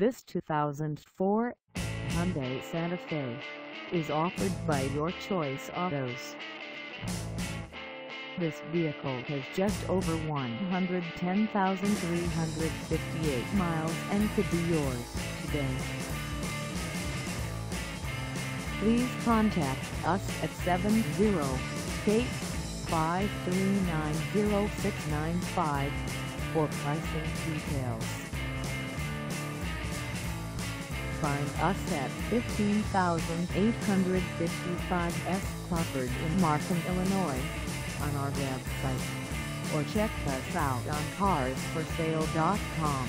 This 2004 Hyundai Santa Fe is offered by Your Choice Autos. This vehicle has just over 110,358 miles and could be yours today. Please contact us at 708-539-0695 for pricing details. Find us at 15855 S. Crawford in Markham, Illinois on our website or check us out on carsforsale.com.